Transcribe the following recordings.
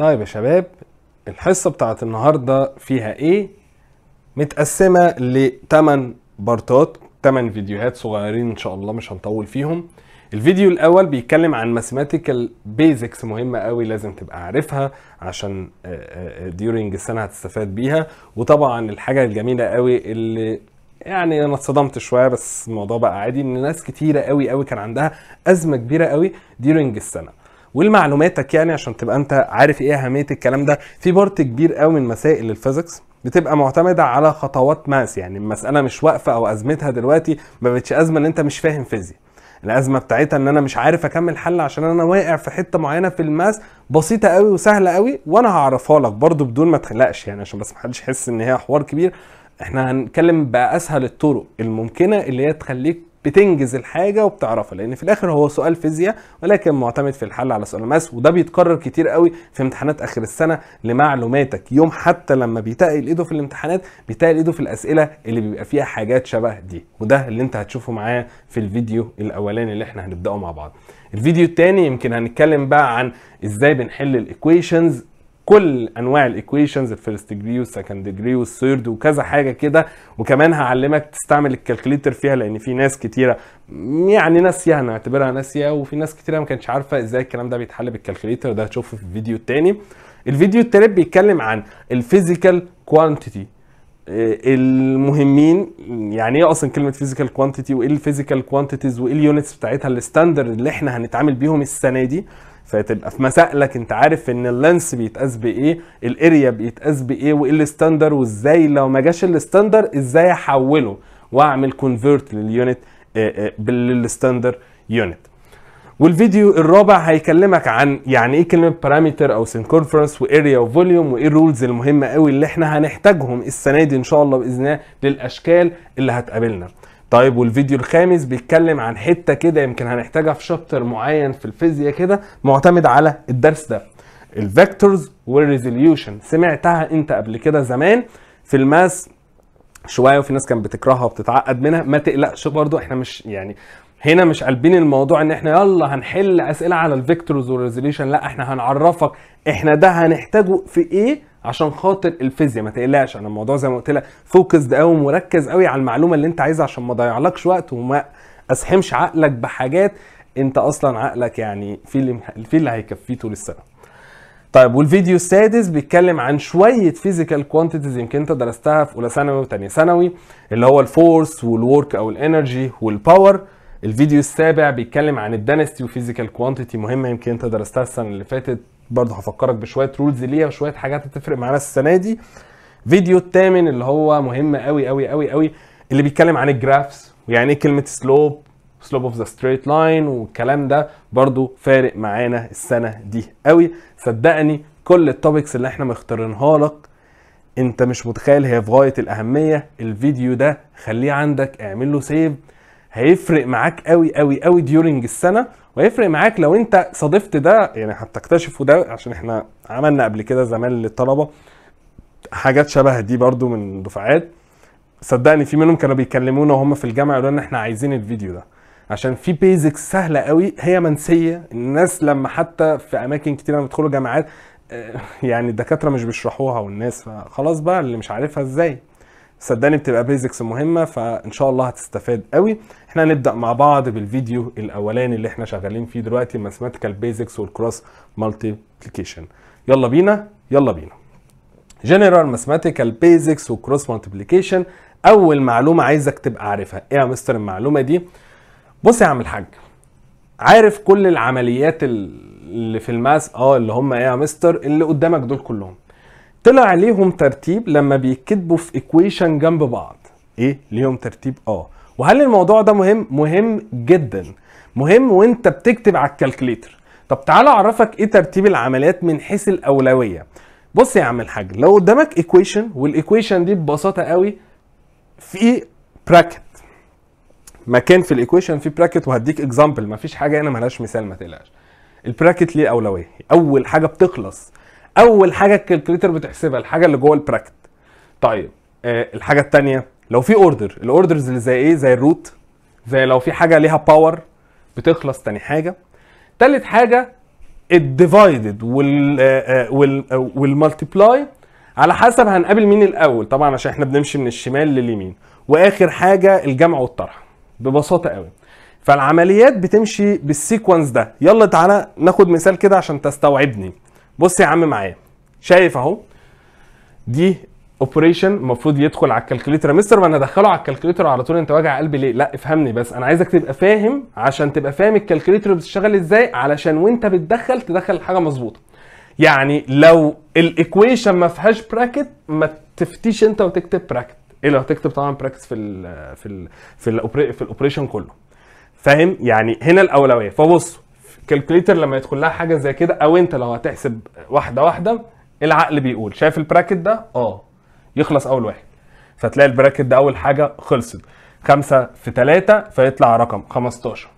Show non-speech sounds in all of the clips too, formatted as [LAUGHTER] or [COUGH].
طيب يا شباب الحصة بتاعت النهاردة فيها إيه؟ متقسمة ل 8 part ات 8 فيديوهات صغيرين إن شاء الله مش هنطول فيهم. الفيديو الأول بيتكلم عن mathematical basics مهمة قوي لازم تبقى عارفها عشان during السنة هتستفاد بيها. وطبعا الحاجة الجميلة قوي اللي يعني أنا اتصدمت شوية بس الموضوع بقى عادي إن ناس كتيرة قوي قوي كان عندها أزمة كبيرة قوي during السنة. ولمعلوماتك يعني عشان تبقى انت عارف إيه اهمية الكلام ده. في part كبير قوي من مسائل ال physics بتبقى معتمدة على خطوات math. يعني المسألة مش واقفة أو أزمتها دلوقتي ما بقتش أزمة إن أنت مش فاهم فيزياء. الأزمة بتاعتها إن أنا مش عارف أكمل حل عشان أنا واقع في حتة معينة في ال math بسيطة قوي وسهلة قوي وأنا هعرفها لك برضو بدون ما تقلقش يعني عشان بس محدش يحس إن هي حوار كبير. إحنا هنتكلم بأسهل الطرق الممكنة اللي هي تخليك بتنجز الحاجة وبتعرفها لأن في الآخر هو سؤال فيزياء ولكن معتمد في الحل على سؤال math وده بيتكرر كتير قوي في امتحانات آخر السنة لمعلوماتك. يوم حتى لما بيتقل ايده في الامتحانات بيتقل ايده في الأسئلة اللي بيبقى فيها حاجات شبه دي وده اللي أنت هتشوفه معايا في الفيديو الأولاني اللي إحنا هنبدأه مع بعض. الفيديو الثاني يمكن هنتكلم بقى عن إزاي بنحل ال equations كل انواع الايكويشنز الفيرست ديجري والسكند ديجري والثيرد وكذا حاجة كده. وكمان هعلمك تستعمل ال calculator فيها لأن في ناس كتيرة يعني ناسيه هنعتبرها ناسيه وفي ناس كتيرة ما كانتش عارفة إزاي الكلام ده بيتحل بال calculator ده هتشوفه في الفيديو التاني الفيديو التالت بيتكلم عن ال physical quantity المهمين يعني إيه أصلا كلمة physical quantity وإيه ال physical quantities وإيه ال units بتاعتها ال standard اللي إحنا هنتعامل بيهم السنة دي. فتبقى في مسائلك انت عارف ان ال length بيتقاس بإيه؟ ال area بيتقاس بإيه؟ وإيه ال standard؟ وإزاي لو ما جاش ال standard إزاي أحوله وأعمل convert لل unit بال standard unit والفيديو الرابع هيكلمك عن يعني إيه كلمة perimeter أو circumference و area و volume وإيه ال rules المهمة قوي اللي إحنا هنحتاجهم السنة دي إن شاء الله بإذن الله للأشكال اللي هتقابلنا. طيب والفيديو الخامس بيتكلم عن حتة كده يمكن هنحتاجها في chapter معين في الفيزياء كده معتمد على الدرس ده. ال vectors وال resolution سمعتها انت قبل كده زمان في ال math؟ شوية وفي ناس كانت بتكرهها وبتتعقد منها. ما تقلقش برضو إحنا مش يعني هنا مش قلبين الموضوع ان إحنا يلا هنحل أسئلة على ال vectors وال resolution لا إحنا هنعرفك إحنا ده هنحتاجه في إيه؟ عشان خاطر الفيزياء ما تقلقش أنا الموضوع زي ما قلت لك focus قوي مركز قوي على المعلومة اللي انت عايزها عشان ما اضيعلكش وقت وما أزحمش عقلك بحاجات انت أصلا عقلك يعني في اللي في اللي هيكفيه طول السنة. طيب والفيديو السادس بيتكلم عن شوية physical quantities يمكن انت درستها في أولى ثانوي وثانيه ثانوي اللي هو ال force وال work أو ال energy وال power الفيديو السابع بيتكلم عن ال density و physical quantity. مهمه يمكن انت درستها السنة اللي فاتت. برضه هفكرك بشوية rules ليها وشوية حاجات هتفرق معانا السنة دي. فيديو الثامن اللي هو مهم قوي قوي قوي قوي اللي بيتكلم عن ال graphs ويعني إيه كلمة slope slope of the straight line والكلام ده برضه فارق معانا السنة دي قوي صدقني كل ال topics اللي إحنا مختارينها لك انت مش متخيل هي في غاية الأهمية. الفيديو ده خليه عندك اعمل له save هيفرق معاك قوي قوي قوي during السنة وهيفرق معاك لو انت صادفت ده يعني هتكتشفوا ده عشان إحنا عملنا قبل كده زمان للطلبة. حاجات شبه دي برضو من دفعات. صدقني في منهم كانوا بيكلمونا وهم في الجامعة يقولوا لنا إحنا عايزين الفيديو ده. عشان في basics سهلة قوي هي منسية. الناس لما حتى في أماكن كتير لما بيدخلوا جامعات يعني الدكاترة مش بيشرحوها والناس فخلاص بقى اللي مش عارفها إزاي. صدقني بتبقى basics مهمة فإن شاء الله هتستفاد قوي. إحنا هنبدأ مع بعض بالفيديو الأولاني اللي إحنا شغالين فيه دلوقتي ال mathematical basics وال cross multiplication يلا بينا يلا بينا. general mathematical basics و cross multiplication أول معلومة عايزك تبقى عارفها. إيه يا مستر المعلومة دي؟ بص يا عم الحاج عارف كل العمليات اللي في ال math؟ آه اللي هم إيه يا مستر؟ اللي قدامك دول كلهم. طلع ليهم ترتيب لما بيتكتبوا في equation جنب بعض. إيه؟ ليهم ترتيب آه. وهل الموضوع ده مهم؟ مهم جدا. مهم وأنت بتكتب على ال calculator طب تعالى أعرفك إيه ترتيب العمليات من حيث الأولوية. بص يا عم الحاج لو قدامك equation وال equation دي ببساطة قوي في bracket مكان في ال equation في bracket وهديك example مفيش حاجة هنا ملهاش مثال ما تقلقش. ال bracket ليه أولوية. أول حاجة بتخلص. أول حاجة ال calculator بتحسبها الحاجة اللي جوه ال bracket طيب آه الحاجة الثانية لو في order ال orders اللي زي إيه؟ زي ال root زي لو في حاجة ليها power بتخلص تاني حاجة. تالت حاجة ال divided وال وال multiply على حسب هنقابل مين الأول. طبعا عشان إحنا بنمشي من الشمال لليمين. وآخر حاجة الجمع والطرح ببساطة قوي. فالعمليات بتمشي بال sequence ده. يلا تعالى ناخد مثال كده عشان تستوعبني. بص يا عم معايا شايف اهو دي operation المفروض يدخل على ال calculator mister ما أنا ادخله على ال calculator على طول انت واجع قلبي ليه؟ لا افهمني بس أنا عايزك تبقى فاهم عشان تبقى فاهم ال calculator بتشتغل إزاي علشان وانت بتدخل تدخل الحاجة مظبوطة. يعني لو ال equation ما فيهاش bracket ما تفتيش انت وتكتب bracket إيه لو هتكتب طبعا bracket في ال في ال في في ال operation كله. فاهم؟ يعني هنا الأولوية. فبص ال calculator لما يدخل لها حاجة زي كده أو أنت لو هتحسب واحدة واحدة العقل بيقول. شايف ال bracket ده؟ آه. يخلص أول واحد. فتلاقي ال bracket ده أول حاجة خلصت. خمسة في ثلاثة فيطلع رقم 15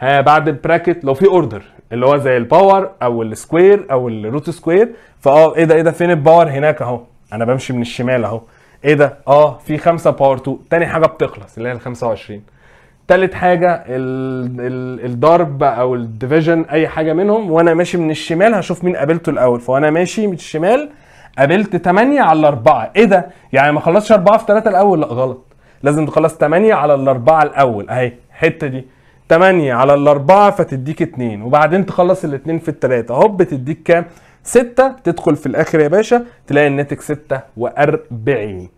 ها بعد ال bracket لو في order اللي هو زي ال power أو ال square أو ال root square فآه إيه ده إيه ده فين ال power هناك أهو. أنا بمشي من الشمال أهو. إيه ده؟ آه في 5 power 2 تاني حاجة بتخلص اللي هي ال 25 تالت حاجة ال ال الضرب أو ال division أي حاجة منهم وأنا ماشي من الشمال هشوف مين قابلته الأول. فوانا ماشي من الشمال قابلت 8 على 4 إيه ده؟ يعني ما خلصش 4 في 3 الأول؟ لا غلط. لازم تخلص 8 على الأربعة الأول. أهي الحتة دي. 8 على الأربعة فتديك 2 وبعدين تخلص الاتنين في التلاتة. هوب تديك كام؟ 6 تدخل في الآخر يا باشا تلاقي الناتج 46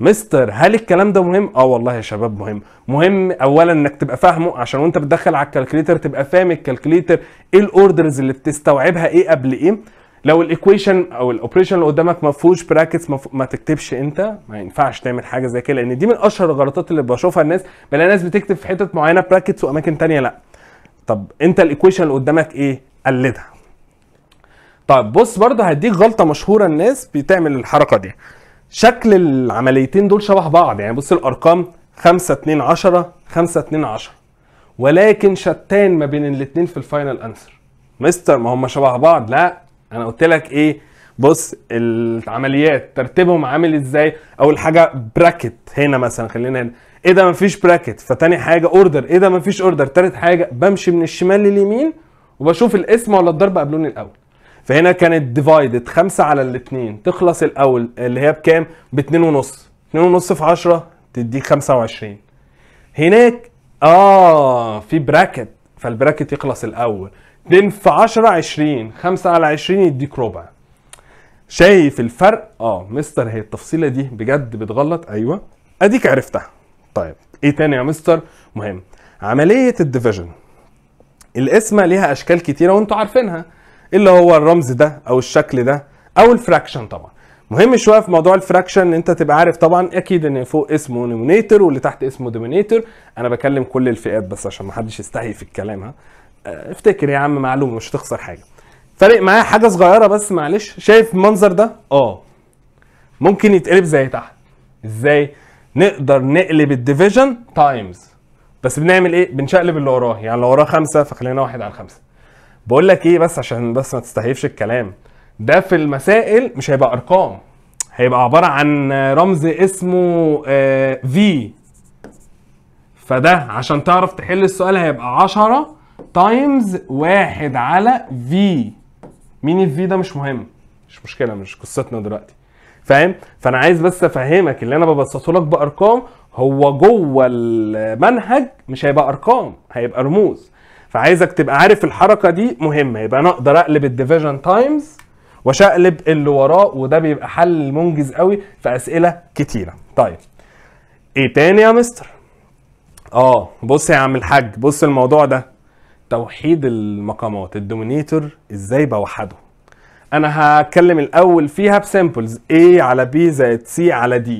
مستر هل الكلام ده مهم؟ آه والله يا شباب مهم، مهم اولا إنك تبقى فاهمه عشان وأنت بتدخل على ال calculator تبقى فاهم ال calculator إيه ال orders اللي بتستوعبها إيه قبل إيه. لو ال equation أو ال operation اللي قدامك ما فيهوش brackets ما تكتبش أنت. ما ينفعش تعمل حاجة زي كده لأن دي من أشهر الغلطات اللي بشوفها الناس بلاقي ناس بتكتب في حتت معينة brackets وأماكن تانية لأ. طب أنت ال equation اللي قدامك إيه؟ قلدها. طيب بص برضه هديك غلطة مشهورة الناس بتعمل الحركة دي. شكل العمليتين دول شبه بعض. يعني بص الأرقام 5 2 10 5 2 10 ولكن شتان ما بين الاثنين في ال final answer. مستر ما هم شبه بعض. لا أنا قلت لك إيه؟ بص العمليات ترتيبهم عامل إزاي؟ أول حاجة bracket هنا مثلا خلينا هنا. إيه ده؟ مفيش bracket فتاني حاجة order إيه ده؟ مفيش order تالت حاجة بمشي من الشمال لليمين وبشوف القسمة ولا الضرب قبلوني الأول. فهنا كانت divided خمسة على الاثنين. تخلص الأول اللي هي بكام؟ باتنين ونص. اتنين ونص في عشرة تديك خمسة وعشرين. هناك آه في bracket فال bracket يخلص الأول. 2 في 10 20 5 على 20 يديك ربع. شايف الفرق؟ آه مستر هي التفصيلة دي بجد بتغلط؟ أيوه. أديك عرفتها. طيب إيه تاني يا مستر؟ مهم. عملية ال division القسمه ليها أشكال كتيرة وأنتوا عارفينها. اللي هو الرمز ده أو الشكل ده أو ال fraction طبعا. مهم شوية في موضوع ال fraction إن أنت تبقى عارف طبعا أكيد إن فوق اسمه numerator واللي تحت اسمه denominator أنا بكلم كل الفئات بس عشان ما حدش يستحي في الكلام ها. افتكر يا عم معلومه مش هتخسر حاجة. فارق معايا حاجة صغيرة بس معلش. شايف المنظر ده؟ آه. ممكن يتقلب زي تحت. إزاي؟ نقدر نقلب ال division times بس بنعمل إيه؟ بنشقلب اللي وراه. يعني لو وراه خمسة فخلينا واحد على خمسة. بقول لك إيه بس عشان بس ما تستهيفش الكلام. ده في المسائل مش هيبقى أرقام. هيبقى عبارة عن رمز اسمه V فده عشان تعرف تحل السؤال هيبقى 10 times واحد على V مين ال V ده؟ مش مهم. مش مشكلة مش قصتنا دلوقتي. فاهم؟ فأنا عايز بس أفهمك اللي أنا ببسطه لك بأرقام. هو جوه المنهج مش هيبقى أرقام هيبقى رموز. فعايزك تبقى عارف الحركة دي مهمة. يبقى أنا أقدر أقلب ال division times واشقلب اللي وراه وده بيبقى حل منجز قوي في أسئلة كتيرة. طيب إيه تاني يا مستر؟ آه بص يا عم الحاج بص الموضوع ده. توحيد المقامات ال denominator إزاي بوحده؟ أنا هتكلم الأول فيها ب symbols A على B زائد C على D.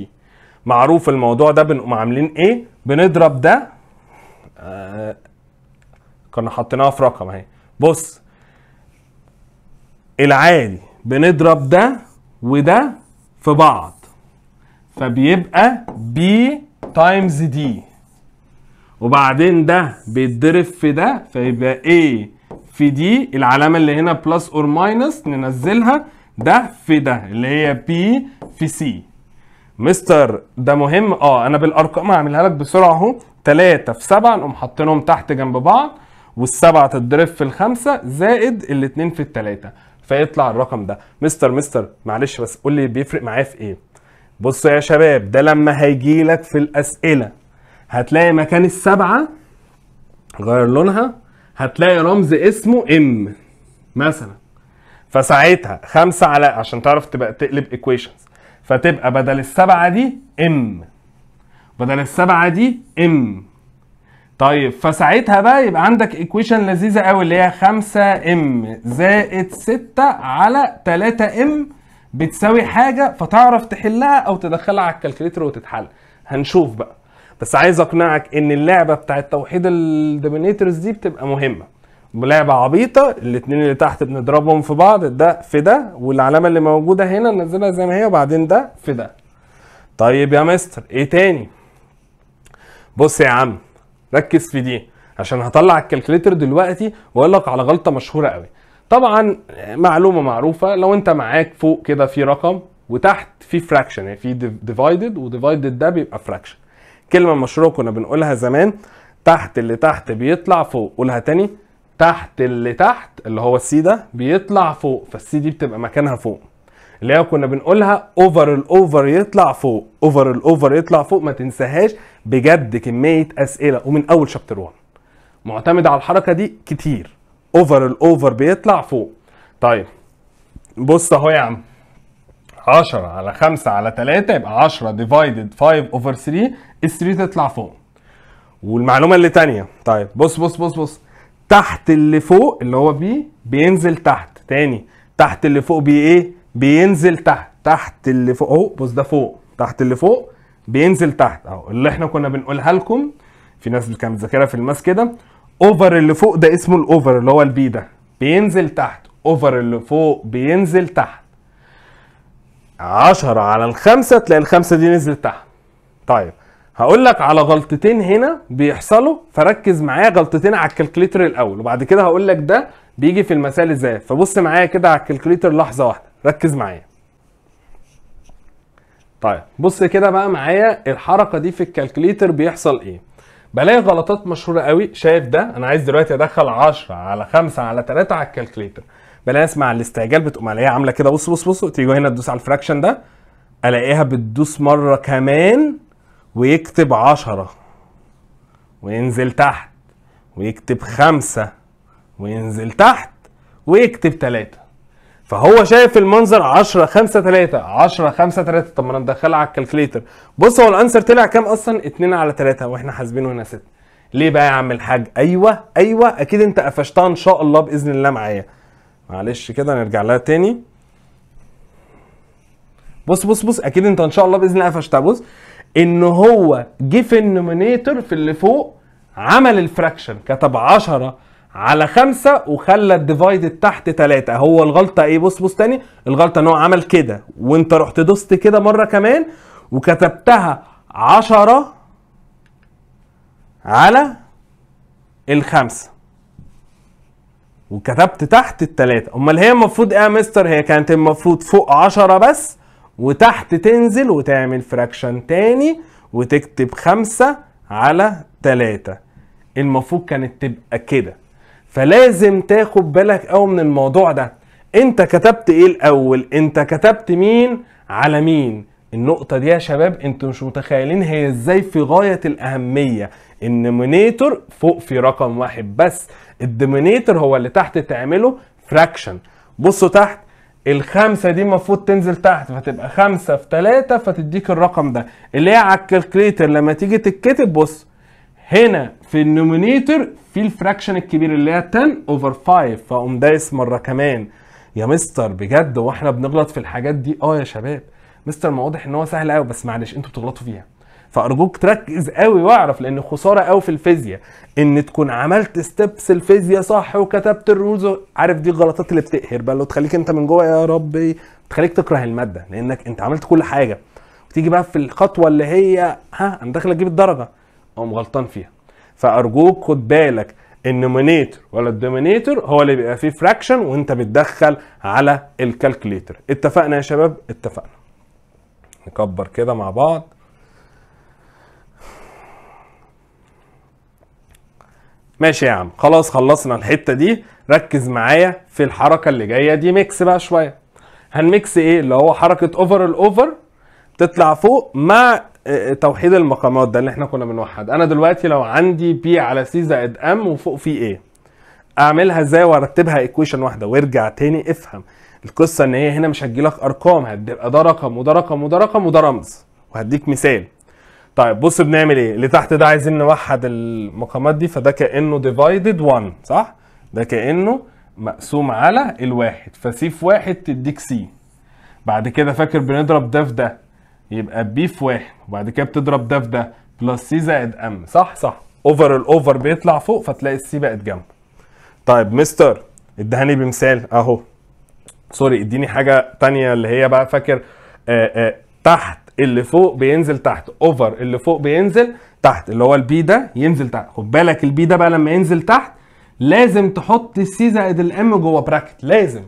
معروف الموضوع ده بنقوم عاملين إيه؟ بنضرب ده آه كنا حاطيناها في رقم اهي. بص العادي بنضرب ده وده في بعض فبيبقى B times D. وبعدين ده بيتضرب في ده فيبقى A في D العلامة اللي هنا plus or minus ننزلها ده في ده اللي هي B في C. مستر ده مهم؟ آه أنا بالأرقام هعملها لك بسرعة أهو. 3 في 7 نقوم حاطينهم تحت جنب بعض. والسبعة تتضرب في الخمسة زائد الاتنين في التلاتة. فيطلع الرقم ده. مستر مستر معلش بس قول لي بيفرق معايا في إيه؟ بصوا يا شباب ده لما هيجي لك في الأسئلة. هتلاقي مكان السبعة غير لونها. هتلاقي رمز اسمه M مثلا. فساعتها خمسة على عشان تعرف تبقى تقلب equations فتبقى بدل السبعة دي M بدل السبعة دي M طيب فساعتها بقى يبقى عندك equation لذيذة قوي اللي هي 5 M زائد 6 على 3 M بتساوي حاجة فتعرف تحلها أو تدخلها على ال calculator وتتحل. هنشوف بقى. بس عايز أقنعك إن اللعبة بتاعت توحيد ال denominators دي بتبقى مهمة. لعبة عبيطة الاتنين اللي تحت بنضربهم في بعض ده في ده والعلامة اللي موجودة هنا ننزلها زي ما هي وبعدين ده في ده. طيب يا مستر إيه تاني؟ بص يا عم ركز في دي عشان هطلع ال calculator دلوقتي وأقول لك على غلطة مشهورة قوي. طبعا معلومة معروفة لو أنت معاك فوق كده في رقم وتحت في fraction يعني في divided و divided ده بيبقى fraction كلمة مشهورة كنا بنقولها زمان تحت اللي تحت بيطلع فوق قولها تاني تحت اللي تحت اللي هو ال C ده بيطلع فوق فال C دي بتبقى مكانها فوق. اللي هي كنا بنقولها over ال over يطلع فوق. over ال over يطلع فوق ما تنساهاش بجد كمية أسئلة. ومن أول chapter 1 معتمد على الحركة دي كتير. over ال over بيطلع فوق. طيب بص أهو يا عم. 10 على 5 على 3 يبقى 10 divided 5 over 3 ال 3 تطلع فوق. والمعلومة اللي تانية. طيب بص بص بص بص. تحت اللي فوق اللي هو B بينزل تحت. تاني تحت اللي فوق بي إيه؟ بينزل تحت تحت اللي فوق. أهو بص ده فوق. تحت اللي فوق بينزل تحت. أهو اللي إحنا كنا بنقولها لكم في ناس اللي كانت مذاكرها في ال math كده over اللي فوق ده اسمه ال over اللي هو ال B ده. بينزل تحت. over اللي فوق بينزل تحت. 10 على الخمسة تلاقي الخمسة دي نزلت تحت. طيب هقول لك على غلطتين هنا بيحصلوا. فركز معايا غلطتين على ال calculator الأول. وبعد كده هقول لك ده بيجي في المسائل إزاي فبص معايا كده على ال calculator لحظة واحدة. ركز معايا. طيب بص كده بقى معايا الحركة دي في ال calculator بيحصل إيه. بلاقي غلطات مشهورة قوي شايف ده؟ أنا عايز دلوقتي أدخل 10 على 5 على 3 على ال calculator. بلاقي اسمع الاستعجال بتقوم الاقيها عاملة كده بص بص بص تيجي هنا تدوس على ال fraction ده ألاقيها بتدوس مرة كمان ويكتب 10 وينزل تحت ويكتب خمسة وينزل تحت ويكتب 3 فهو شايف المنظر 10 5 3 10 5 3 طب ما أنا مدخلها على ال calculator بص هو ال answer طلع كام أصلا؟ 2 على 3 وإحنا حاسبينه هنا 6 ليه بقى يا عم الحاج؟ أيوه أيوه أكيد أنت قفشتها إن شاء الله بإذن الله معايا. معلش كده نرجع لها تاني. بص بص بص أكيد أنت إن شاء الله بإذن الله قفشتها. بص إن هو جه في ال nominator في اللي فوق عمل ال fraction كتب 10 على 5 وخلى ال divide تحت 3 هو الغلطة إيه؟ بص بص تاني. الغلطة إن هو عمل كده وأنت رحت دوست كده مرة كمان وكتبتها 10 على الخمسة. وكتبت تحت التلاتة. أمال هي المفروض إيه يا مستر؟ هي كانت المفروض فوق 10 بس وتحت تنزل وتعمل fraction تاني وتكتب خمسة على تلاتة. المفروض كانت تبقى كده. فلازم تاخد بالك قوي من الموضوع ده. أنت كتبت إيه الأول؟ أنت كتبت مين؟ على مين؟ النقطة دي يا شباب أنتوا مش متخيلين هي إزاي في غاية الأهمية. ال nominator فوق في رقم واحد بس. ال denominator هو اللي تحت تعمله fraction بصوا تحت الخمسة دي المفروض تنزل تحت فتبقى خمسة في تلاتة فتديك الرقم ده. اللي هي على ال calculator لما تيجي تتكتب بص هنا في ال nominator في ال fraction الكبير اللي هي 10 over 5 فأقوم دايس مرة كمان. يا مستر بجد وإحنا بنغلط في الحاجات دي؟ آه يا شباب. مستر ما واضح إن هو سهل قوي بس معلش أنتوا بتغلطوا فيها. فأرجوك تركز قوي واعرف لأن خسارة قوي في الفيزياء. إن تكون عملت steps الفيزياء صح وكتبت ال rules عارف دي الغلطات اللي بتقهر بقى اللي تخليك أنت من جوه يا ربي. تخليك تكره المادة لأنك أنت عملت كل حاجة. وتيجي بقى في الخطوة اللي هي ها أنا داخل أجيب الدرجة. أقوم غلطان فيها. فأرجوك خد بالك ال nominator ولا ال denominator هو اللي بيبقى فيه fraction وأنت بتدخل على ال calculator اتفقنا يا شباب؟ اتفقنا. نكبر كده مع بعض. ماشي يا عم. خلاص خلصنا الحتة دي. ركز معايا في الحركة اللي جاية دي. mix بقى شوية. هن mix إيه؟ اللي هو حركة over ال over تطلع فوق مع توحيد المقامات ده اللي إحنا كنا بنوحد. أنا دلوقتي لو عندي B على C زائد M وفوق في A أعملها إزاي وأرتبها equation واحدة؟ وارجع تاني افهم. القصة إن هي هنا مش هتجيلك أرقام هتبقى ده رقم وده رقم وده رقم وده رمز. وهديك مثال. طيب بص بنعمل إيه؟ اللي تحت ده عايزين نوحد المقامات دي فده كأنه divided 1 صح؟ ده كأنه مقسوم على الواحد. ف C في واحد تديك C بعد كده فاكر بنضرب ده في ده. يبقى B في واحد وبعد كده بتضرب ده في ده plus C زائد M صح صح. over ال over بيطلع فوق فتلاقي ال C بقت جنبه. طيب مستر ادهاني بمثال أهو. sorry اديني حاجة تانية اللي هي بقى فاكر آآ آآ تحت اللي فوق بينزل تحت. over اللي فوق بينزل تحت اللي هو ال B ده ينزل تحت. خد بالك ال B ده بقى لما ينزل تحت لازم تحط ال C زائد ال M جوه bracket لازم.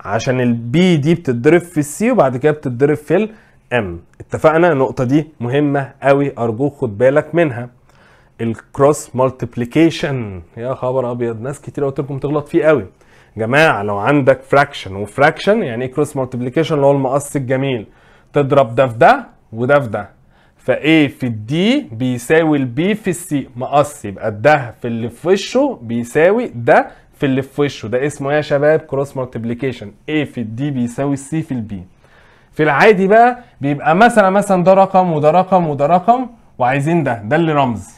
عشان ال B دي بتتضرب في ال C وبعد كده بتتضرب في ال M اتفقنا؟ النقطة دي مهمة قوي أرجوك خد بالك منها. ال cross multiplication يا خبر أبيض ناس كتير قلت لكم تغلط فيه قوي. جماعة لو عندك fraction و fraction يعني إيه cross multiplication اللي هو المقص الجميل. تضرب ده في ده وده في ده. فا في الدي بيساوي البي في السي مقص يبقى ده في اللي في وشه بيساوي ده في اللي في وشه. ده اسمه إيه يا شباب cross multiplication A في ال D بيساوي ال C في ال B في العادي بقى بيبقى مثلا مثلا ده رقم وده رقم وده رقم وعايزين ده ده اللي رمز.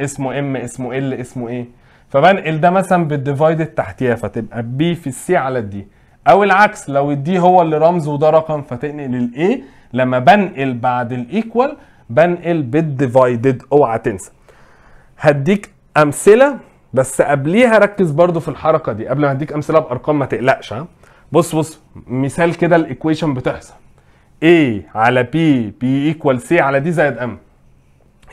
اسمه M اسمه L اسمه إيه فبنقل ده مثلا بال divided تحتيها فتبقى B في ال C على ال D أو العكس لو ال D هو اللي رمز وده رقم فتنقل ال A لما بنقل بعد ال equal بنقل بال divided اوعى تنسى. هديك أمثلة بس قبليها ركز برضو في الحركة دي. قبل ما اديك أمثلة بأرقام ما تقلقش ها. بص بص مثال كده ال equation بتحصل. A على B B equal C على D زائد M.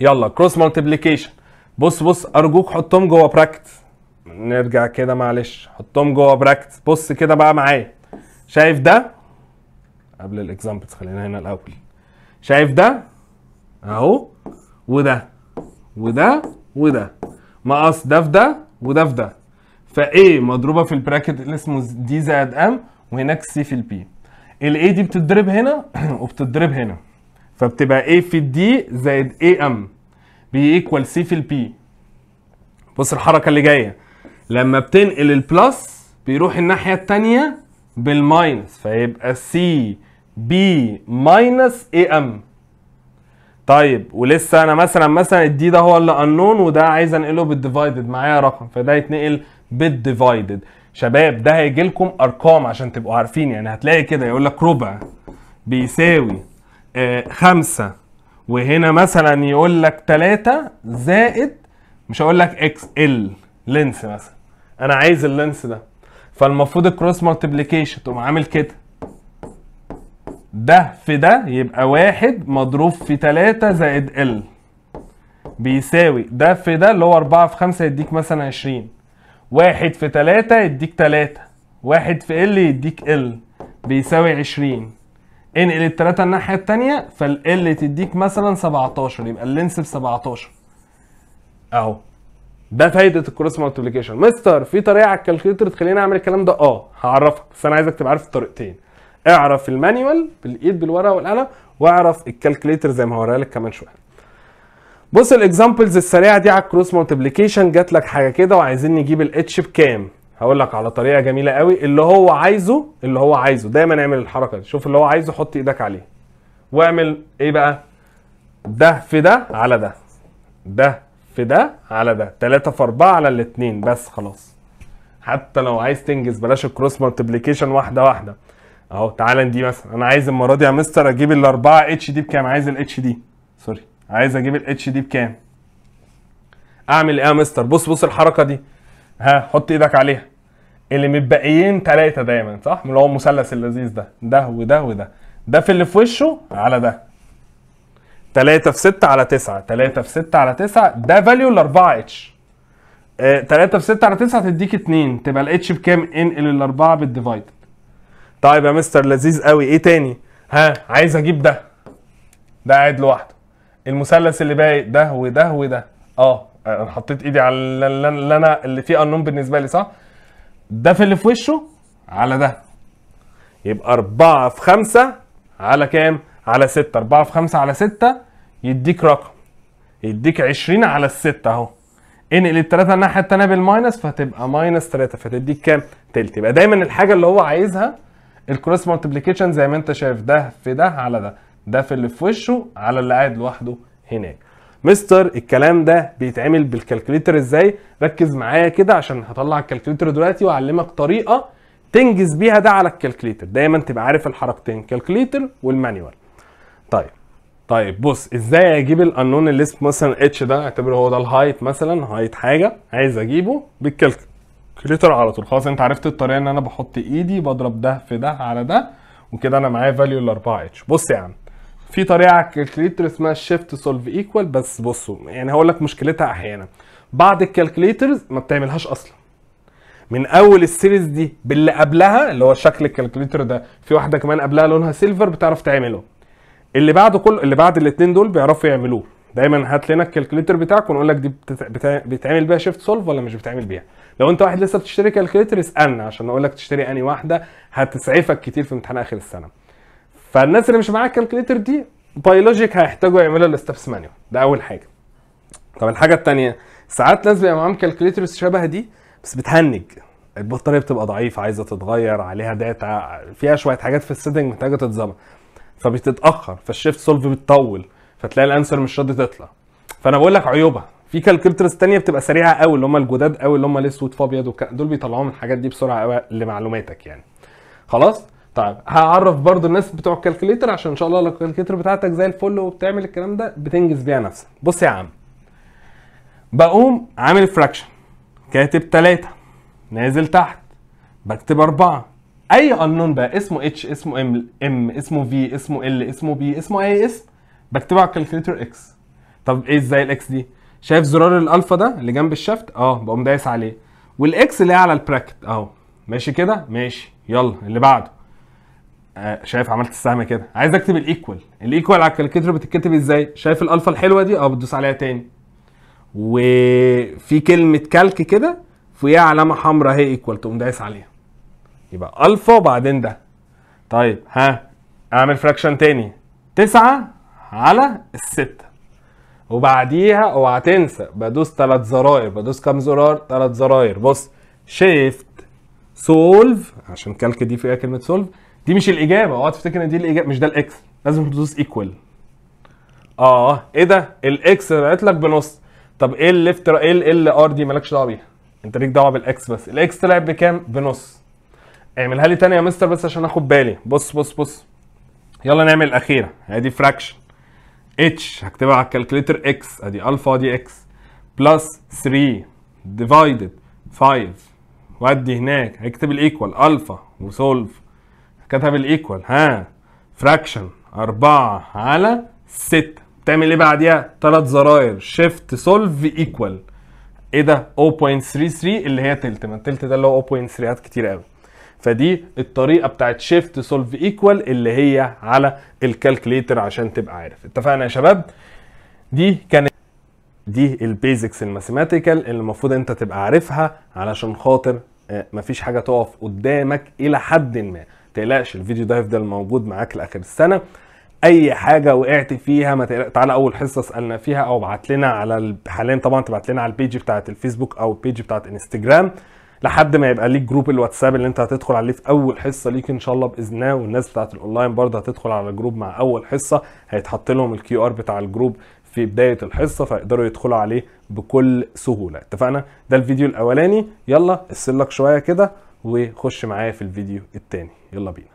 يلا cross multiplication بص بص أرجوك حطهم جوه bracket نرجع كده معلش. حطهم جوه bracket بص كده بقى معايا. شايف ده؟ قبل ال examples خلينا هنا الأول. شايف ده؟ أهو. وده. وده. وده. مقص ده في ده وده في ده. فا A مضروبة في ال bracket اللي اسمه D زائد M وهناك C في ال B ال A دي بتتضرب هنا [CLEARS THROAT] وبتتضرب هنا. فبتبقى A في ال D زائد A M B equal C في ال B بص الحركة اللي جاية. لما بتنقل ال plus بيروح الناحية الثانية بال minus فيبقى C B minus A M طيب ولسه أنا مثلا مثلا ال D ده هو اللي انون وده عايز أنقله بال divided معايا رقم. فده يتنقل بالديفايدد شباب ده هيجي لكم أرقام عشان تبقوا عارفين. يعني هتلاقي كده يقول لك ربع بيساوي آه خمسة. وهنا مثلا يقول لك تلاتة زائد مش هقول لك X ال length مثلا. أنا عايز ال length ده. فالمفروض ال cross multiplication تقوم عامل كده. ده في ده يبقى واحد مضروب في تلاتة زائد L. بيساوي ده في ده اللي هو أربعة في خمسة يديك مثلا عشرين. واحد في تلاتة يديك تلاتة. واحد في L يديك L بيساوي عشرين. انقل التلاتة الناحية التانية فال L تديك مثلا 17 يبقى ال length ب 17 اهو. ده فايدة ال cross multiplication. مستر في طريقة على ال calculator تخليني أعمل الكلام ده؟ آه هعرفك. بس أنا عايزك تبقى عارف الطريقتين. اعرف ال manual بالإيد بالورقة والقلم وأعرف ال calculator زي ما هوريها لك كمان شوية. بص ال examples السريعة دي على ال cross multiplication جات لك حاجة كده وعايزين نجيب ال H بكام؟ هقول لك على طريقة جميلة قوي. اللي هو عايزه اللي هو عايزه. دايما اعمل الحركة دي. شوف اللي هو عايزه حط إيدك عليه. واعمل إيه بقى؟ ده في ده على ده. ده في ده على ده. 3 في 4 على الاثنين بس خلاص. حتى لو عايز تنجز بلاش ال cross multiplication واحدة واحدة. اهو تعالى دي مثلا. أنا عايز المرة دي يا مستر أجيب الأربعة H دي بكام؟ عايز ال H دي. sorry. عايز أجيب ال H دي بكام؟ اعمل إيه يا مستر؟ بص بص الحركة دي. ها حط إيدك عليها. اللي متبقيين ثلاثة دايما صح؟ اللي هو المثلث اللذيذ ده. ده وده وده. ده في اللي في وشه على ده. 3 في 6 على 9 3 في 6 على 9 ده value ال 4 H 3 في 6 على 9 تديك 2 تبقى ال H بكام؟ انقل الاربعه بال divide طيب يا مستر لذيذ قوي. إيه تاني؟ ها عايز أجيب ده. ده قاعد لوحده. المثلث اللي باقي ده وده وده. آه أنا حطيت إيدي على اللي أنا اللي فيه انون بالنسبة لي صح؟ ده في اللي في وشه على ده. يبقى 4 في 5 على كام؟ على 6 4 في 5 على 6 يديك رقم. يديك 20 على الستة أهو. انقل التلاتة الناحية التانية بال minus فهتبقى minus 3 فتديك كام؟ تلت. يبقى دايما الحاجة اللي هو عايزها ال cross multiplication زي ما أنت شايف ده في ده على ده. ده في اللي في وشه على اللي قاعد لوحده هناك. مستر الكلام ده بيتعمل بال calculator إزاي؟ ركز معايا كده عشان هطلع ال calculator دلوقتي وأعلمك طريقة تنجز بيها ده على ال calculator. دايما تبقى عارف الحركتين calculator وال manual. طيب طيب بص إزاي أجيب الانون اللي اسمه مثلا H ده؟ اعتبره هو ده ال height مثلا height حاجة عايز اجيبه بال calculator على طول. خلاص انت عرفت الطريقة ان أنا بحط ايدي بضرب ده في ده على ده وكده أنا معايا value ال 4 H بص يا عم في طريقة على ال calculator اسمها shift solve equal بس بصوا يعني هقول لك مشكلتها أحيانا. بعض ال calculators ما بتعملهاش أصلا. من أول ال series دي باللي قبلها اللي هو شكل ال calculator ده في واحدة كمان قبلها لونها silver بتعرف تعمله. اللي بعده كل اللي بعد الاثنين دول بيعرفوا يعملوه. دايما هات لنا ال calculator بتاعك ونقول لك دي بتت... بتع... بيتعمل بيها shift solve ولا مش بتعمل بيها. لو انت واحد لسه بتشتري calculator اسالنا عشان نقول لك تشتري أنهي واحدة هتسعفك كتير في امتحان آخر السنة. فالناس اللي مش معاها ال calculator دي بيولوجيك هيحتاجوا يعملوا ال steps manual ده أول حاجة. طب الحاجة الثانية ساعات ناس بيبقى معاهم calculators شبه دي بس بتهنج. البطارية بتبقى ضعيفة عايزة تتغير عليها data فيها شوية حاجات في ال setting محتاجة تتظبط. فبتتأخر فال shift solve بتطول فتلاقي ال answer مش راضي تطلع. فأنا بقول لك عيوبها. في calculators تانية بتبقى سريعة قوي اللي هم الجداد قوي اللي هم الأسود في ابيض وك- دول بيطلعوا من الحاجات دي بسرعة قوي لمعلوماتك يعني. خلاص؟ طيب هعرف برضو الناس بتوع ال calculator عشان إن شاء الله لو ال calculator بتاعتك زي الفل وبتعمل الكلام ده بتنجز بيها نفسك. بص يا عم بقوم عامل fraction كاتب 3 نازل تحت بكتب 4 أي انون بقى اسمه H اسمه M M اسمه V اسمه L اسمه P اسمه أي اسم بكتبه على ال calculator X طب إيه إزاي ال X دي؟ شايف زرار الألفا ده اللي جنب ال shift؟ آه بقوم دايس عليه. وال X اللي هي على ال bracket أهو. ماشي كده؟ ماشي يلا اللي بعده. شايف عملت السهم كده. عايز اكتب ال equal ال equal على ال calculator بتتكتب إزاي؟ شايف الألفا الحلوة دي؟ آه بتدوس عليها تاني. وفي كلمة calc كده فيها علامة حمراء اهي equal تقوم دايس عليها. يبقى ألفا وبعدين ده. طيب ها اعمل fraction تاني. تسعة على الستة. وبعديها اوعى تنسى بدوس ثلاث زراير. بدوس كام زرار؟ ثلاث زراير. بص shift solve عشان calc دي فيها كلمة solve دي مش الإجابة. اوعى تفتكر إن دي الإجابة. مش ده ال X لازم تدوس equal آه إيه ده؟ ال X طلعت لك بنص. طب إيه ال left إيه ال R دي؟ مالكش دعوة بيها. أنت ليك دعوة بال X بس. ال X طلع بكام؟ بنص. اعملها لي تاني يا مستر بس عشان أخد بالي. بص بص بص. يلا نعمل الأخيرة. ادي fraction H هكتبها على ال calculator X أدي الفا دي X plus 3 divided 5 وادي هناك. هكتب ال equal alpha و solve كتب ال equal ها؟ fraction 4 على 6 تعمل إيه بعديها؟ ثلاث زراير. shift solve equal إيه ده؟ 0.33 اللي هي تلت. ما التلت ده اللي هو 0.3 هات كتير قوي. فدي الطريقة بتاعت shift solve equal اللي هي على ال calculator عشان تبقى عارف. اتفقنا يا شباب؟ دي كانت دي ال basics ال mathematical اللي المفروض انت تبقى عارفها علشان خاطر آه، مفيش حاجة تقف قدامك إلى حد ما. تقلقش الفيديو ده هيفضل موجود معاك لآخر السنة. أي حاجة وقعت فيها ما تقلق تعالى أول حصة اسالنا فيها أو ابعت لنا على ال- حاليا طبعا تبعت لنا على ال page بتاعت الفيسبوك أو ال page بتاعت انستجرام لحد ما يبقى ليك group الواتساب اللي أنت هتدخل عليه في أول حصة ليك إن شاء الله بإذن الله والناس بتاعت الاونلاين برضه هتدخل على group مع أول حصة. هيتحط لهم ال QR بتاع ال group في بداية الحصة فيقدروا يدخلوا عليه بكل سهولة. اتفقنا؟ ده الفيديو الأولاني. يلا اسلك شوية كده وخش معايا في الفيديو التاني. يلا بينا.